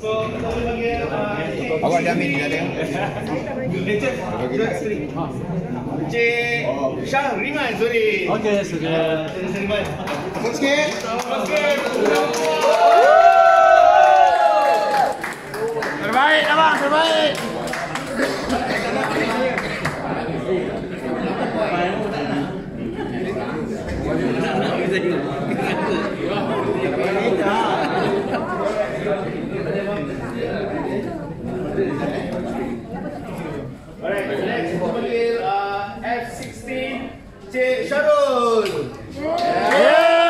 So, kita boleh panggil uh, Awak jamin dia ada. Encik, Syah Riman, sorry. Okey, sudah. Encik Syah Riman. Tepuk sikit. Okey. Terbaik, abang, terbaik. Alright, next kita panggil uh, F16 Encik Syarul. Yeah,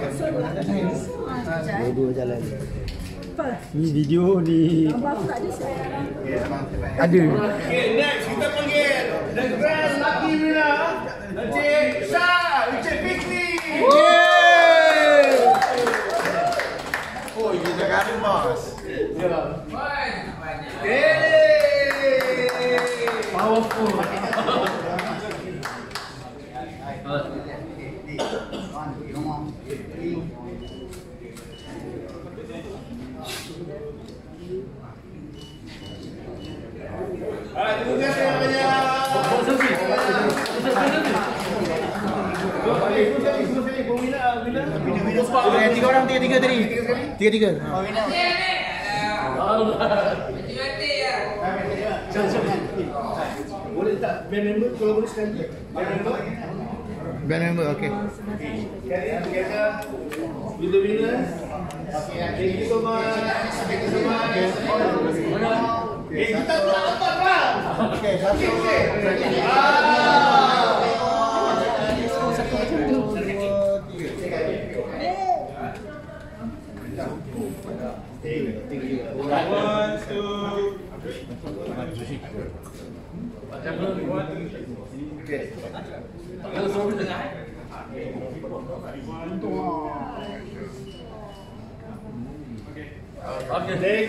good Dua jalan. Ni video ni. Ada. Okay, next kita panggil the grand lucky winner Encik Syah, Encik Fikri. Oh, you dah ada bos. Powerful. Alright, terima kasih banyak. Ada tiga orang, tiga tiga tadi. Tiga tiga. Band member kalau boleh sekali? Band member? Band member, okey. Winners. Thank you so much. Thank you so much. Eh, kita tak dapat lah. Okey, satu. One, Thank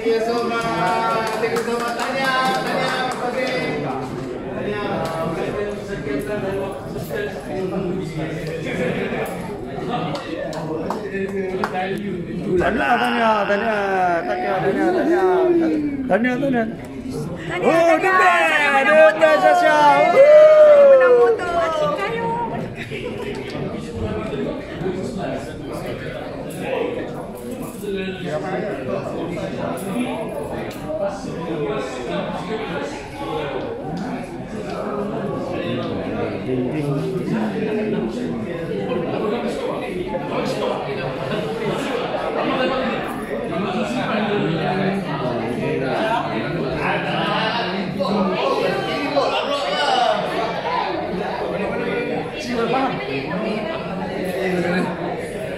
you so much. Thank you so much. Tanya, tanya, okay. Tanya. Tanya, tanya, tanya, tanya, tanya, tanya, tanya, tanya. Tanya, Oh, tanya. the best, Saya the menang motor. best, Sasha. Saya menang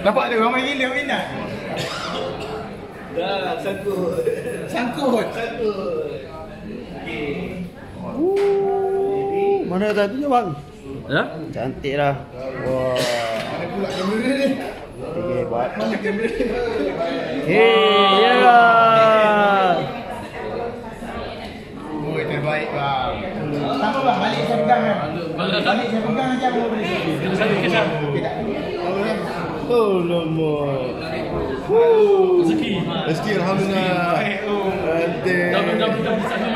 Nampak tu ramai gila minat. Dah, sangkut. Sangkut. Sangkut. Mana cantiknya bang? Ya? Cantik lah. Wah. Ada pula kamera ni. Okay, buat. Mana kamera? Hey, ya lah. Oh, terbaik bang. Tak apa bang, balik saya pegang kan. Balik saya pegang nanti aku boleh selfie. Okey tak? Boleh. Oh, lama. Rezeki. Rezeki Alhamdulillah. Dah dah dah main semula.